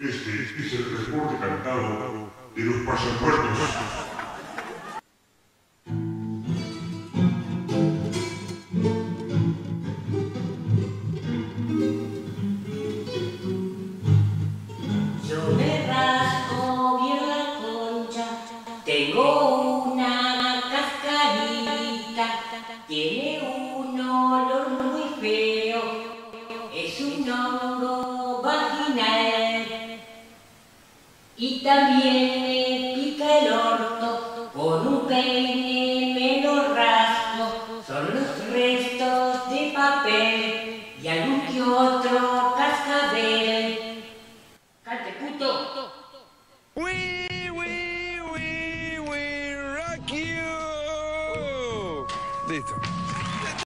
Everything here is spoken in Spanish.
Este es el reporte cantado de los pasamuertos. Yo me rasco bien la concha, tengo una cascarita, tiene un olor muy feo, es un hongo Y también me pica el orto, con un peine menos lo rasco, son los restos de papel y algún que otro cascabel. ¡Cante, puto! ¡Uy! Listo.